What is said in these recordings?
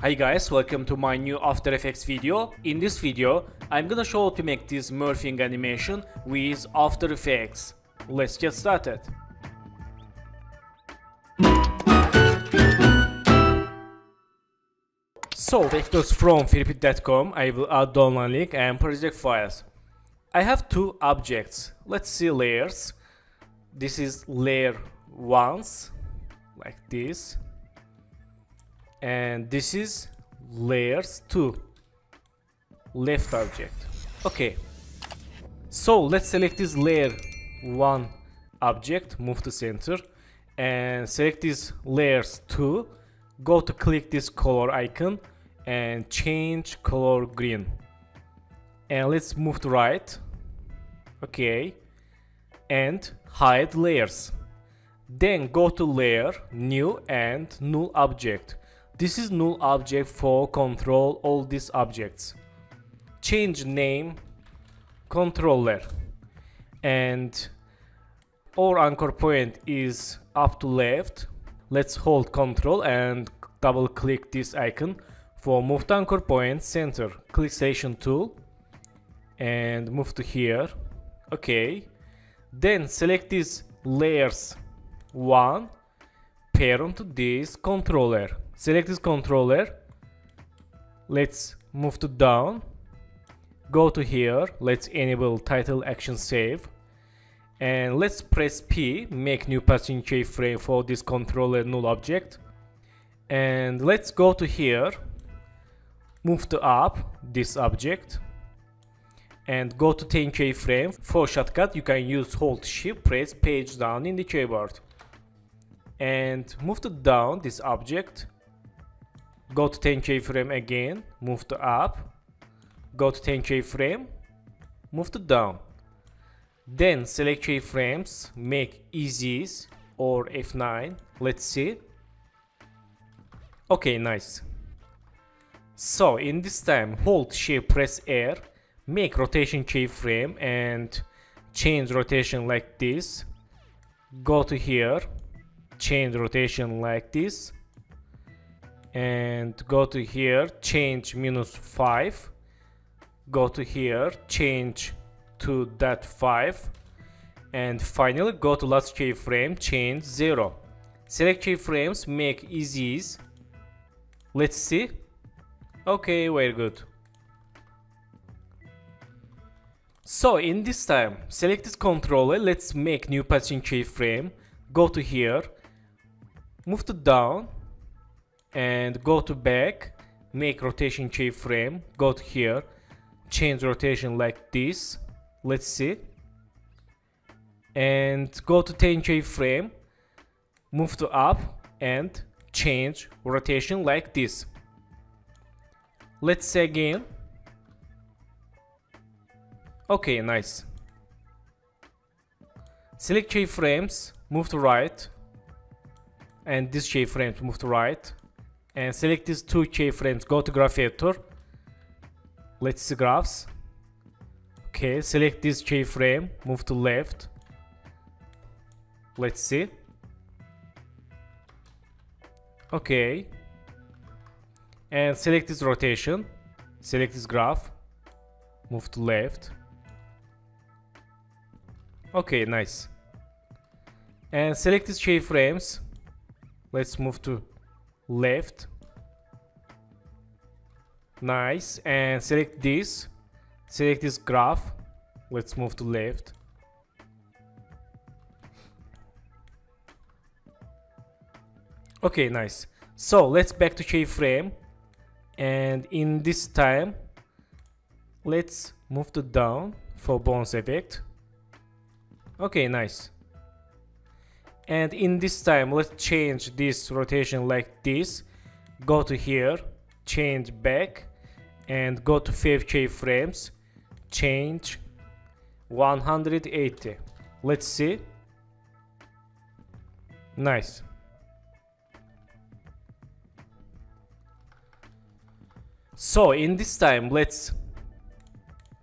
Hi guys, welcome to my new After Effects video. In this video, I'm gonna show how to make this morphing animation with After Effects. Let's get started. So, vectors from Freepik.com, I will add download link and project files. I have two objects. Let's see layers. This is layer ones, like this and this is layers 2 left object. Okay. So let's select this layer 1 object move to center and select this layers 2 go to click this color icon and change color green. And let's move to right. Okay. And hide layers. Then go to layer new and null object this is null object for control all these objects. Change name controller and our anchor point is up to left. Let's hold control and double click this icon for move to anchor point center. Click station tool and move to here. Okay. Then select this layers one parent to this controller select this controller. Let's move to down. Go to here. Let's enable title action safe. And let's press P make new position keyframe for this controller null object. And let's go to here. Move to up this object. And go to 10 keyframe. For shortcut you can use hold shift press page down in the keyboard. And move to down this object go to 10k frame again move to up. Go to 10k frame move to down. Then select keyframes make easies or F9 let's see. Okay nice. So in this time hold shift press R make rotation keyframe and change rotation like this. Go to here change rotation like this and go to here change minus 5 go to here change to that 5 and finally go to last keyframe change 0 select keyframes make easies let's see. Okay very good. So in this time select this controller. Let's make new position keyframe. Go to here. Move to down and go to back make rotation keyframe go to here change rotation like this let's see. And go to 10 keyframe move to up and change rotation like this. Let's say again. Okay nice. Select keyframes move to right. And this keyframe move to right and select these two keyframes go to graph editor. Let's see graphs. Okay select this keyframe move to left. Let's see. Okay. And select this rotation. Select this graph. Move to left. Okay nice. And select these keyframes let's move to left. Nice. And select this. Select this graph. Let's move to left. Okay nice. So let's back to keyframe. And in this time let's move to down for bounce effect. Okay nice and in this time let's change this rotation like this. Go to here change back and go to 5k frames. Change 180 let's see. Nice. So in this time let's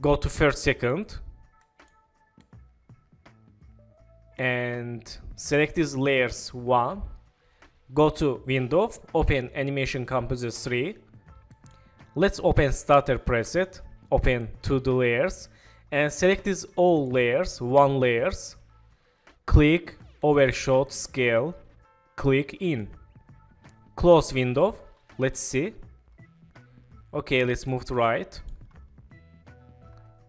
go to first second and select these layers 1 go to window open animation composer 3 let's open starter preset open 2d layers and select these all layers one layers. Click overshoot scale click in. Close window let's see. Okay let's move to right.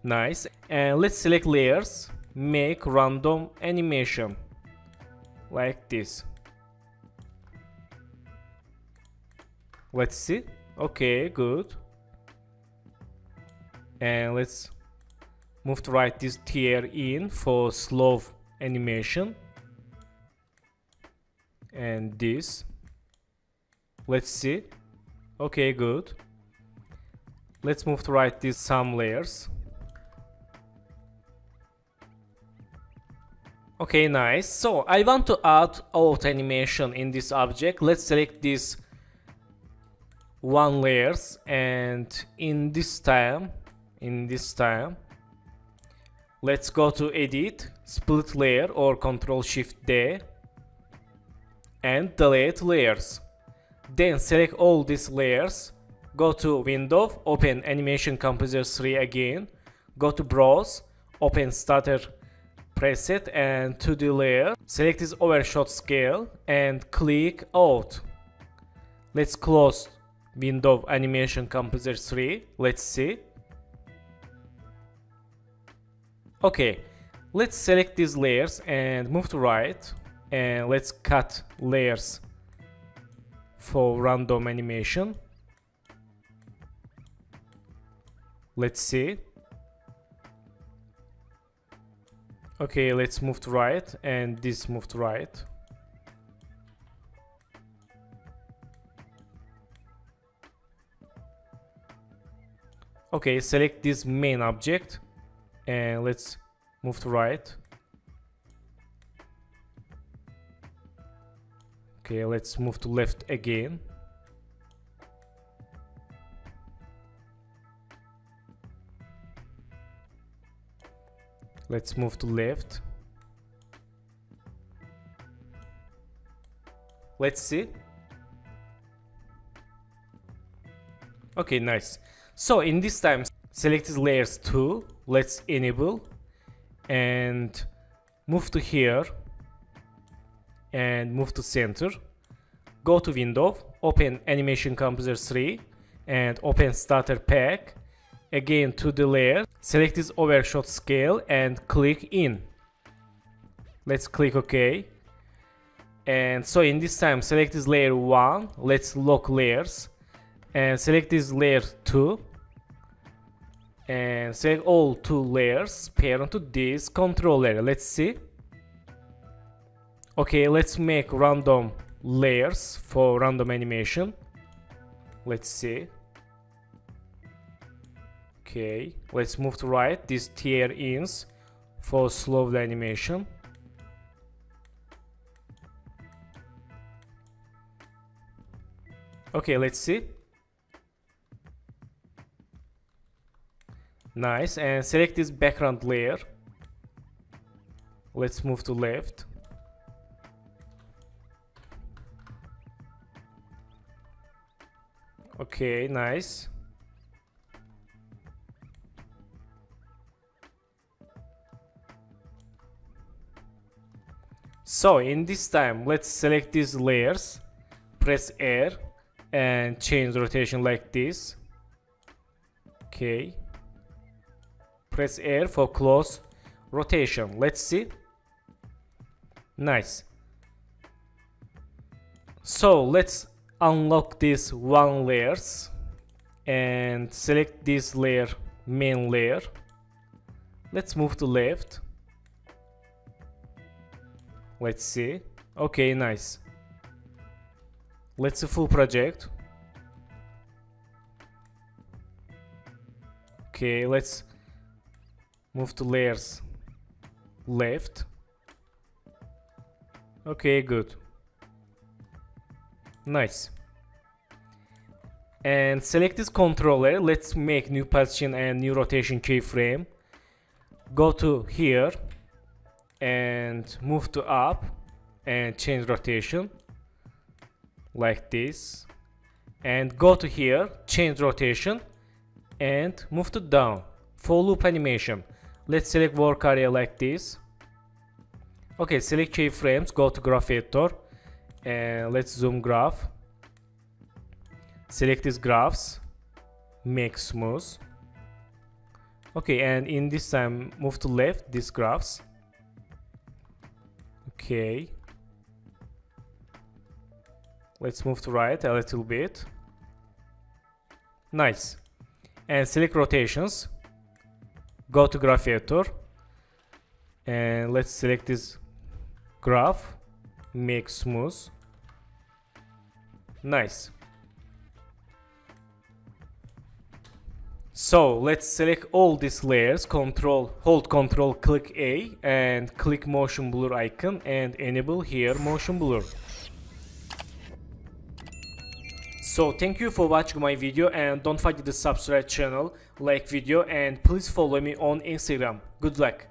Nice. And let's select layers make random animation like this. Let's see. Okay good. And let's move to write this tier in for slow animation. And this. Let's see. Okay good. Let's move to write these some layers okay nice. So I want to add auto animation in this object. Let's select this one layers and in this time in this time let's go to edit split layer or control shift D and delete layers. Then select all these layers go to window open animation composer 3 again go to browse open starter preset and 2d layer. Select this overshoot scale and click out let's close window animation composer 3 let's see. Okay let's select these layers and move to right and let's cut layers for random animation. Let's see okay let's move to right and this move to right. Okay select this main object and let's move to right. Okay let's move to left again let's move to left. Let's see. Okay nice. So in this time select layers 2 let's enable and move to here and move to center. Go to window open animation composer 3 and open starter pack again to the layer select this overshoot scale and click in. Let's click ok. And so in this time select this layer 1 let's lock layers. And select this layer 2 and select all two layers parent to this controller let's see. Okay let's make random layers for random animation. Let's see okay let's move to right this tier ins for slow the animation okay let's see Nice, and select this background layer. Let's move to left. Okay, nice. So in this time, let's select these layers, press R and change rotation like this. Okay. Press R for close rotation. Let's see. Nice. So let's unlock these one layers and select this layer main layer. Let's move to left let's see. Okay nice. Let's see full project. Okay let's move to layers. Left. Okay good. Nice. And select this controller. Let's make new position and new rotation keyframe. Go to here and move to up and change rotation like this. And go to here change rotation and move to down. For loop animation let's select work area like this. Okay select keyframes go to graph editor and let's zoom graph. Select these graphs make smooth. Okay and in this time move to left these graphs okay. Let's move to right a little bit. Nice. And select rotations. Go to graph editor. And let's select this graph. Make smooth. Nice So let's select all these layers, control, hold control, click A and click motion blur icon and enable here motion blur. So thank you for watching my video and don't forget to subscribe channel, like video and please follow me on Instagram. Good luck.